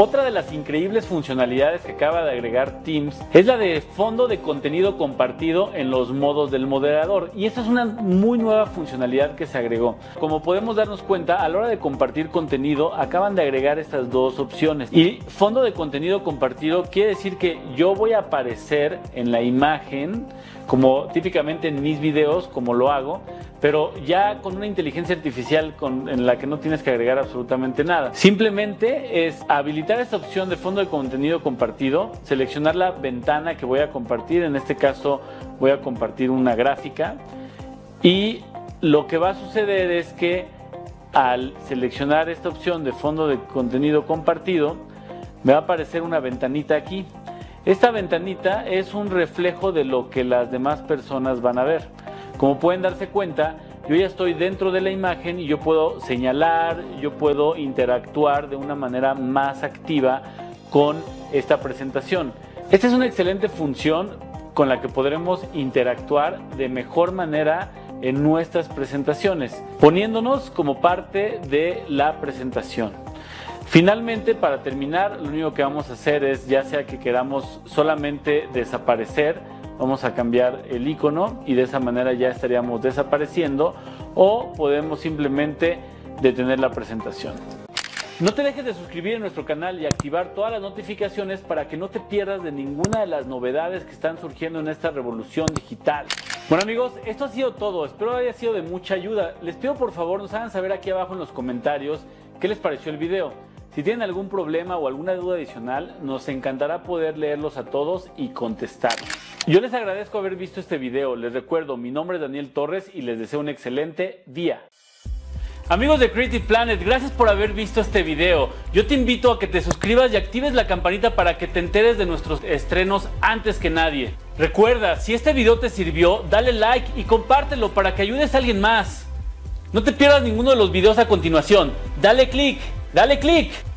Otra de las increíbles funcionalidades que acaba de agregar Teams es la de fondo de contenido compartido en los modos del moderador y esta es una muy nueva funcionalidad que se agregó. Como podemos darnos cuenta, a la hora de compartir contenido acaban de agregar estas dos opciones y fondo de contenido compartido quiere decir que yo voy a aparecer en la imagen como típicamente en mis videos, como lo hago, pero ya con una inteligencia artificial en la que no tienes que agregar absolutamente nada. Simplemente es habilitar esta opción de fondo de contenido compartido, seleccionar la ventana que voy a compartir, en este caso voy a compartir una gráfica y lo que va a suceder es que al seleccionar esta opción de fondo de contenido compartido, me va a aparecer una ventanita aquí. Esta ventanita es un reflejo de lo que las demás personas van a ver. Como pueden darse cuenta, yo ya estoy dentro de la imagen y yo puedo señalar, yo puedo interactuar de una manera más activa con esta presentación. Esta es una excelente función con la que podremos interactuar de mejor manera en nuestras presentaciones, poniéndonos como parte de la presentación. Finalmente, para terminar, lo único que vamos a hacer es, ya sea que queramos solamente desaparecer, vamos a cambiar el icono y de esa manera ya estaríamos desapareciendo o podemos simplemente detener la presentación. No te dejes de suscribir a nuestro canal y activar todas las notificaciones para que no te pierdas de ninguna de las novedades que están surgiendo en esta revolución digital. Bueno amigos, esto ha sido todo, espero haya sido de mucha ayuda. Les pido por favor nos hagan saber aquí abajo en los comentarios qué les pareció el video. Si tienen algún problema o alguna duda adicional, nos encantará poder leerlos a todos y contestarlos. Yo les agradezco haber visto este video, les recuerdo, mi nombre es Daniel Torres y les deseo un excelente día. Amigos de Creative Planet, gracias por haber visto este video. Yo te invito a que te suscribas y actives la campanita para que te enteres de nuestros estrenos antes que nadie. Recuerda, si este video te sirvió, dale like y compártelo para que ayudes a alguien más. No te pierdas ninguno de los videos a continuación. Dale click, dale click.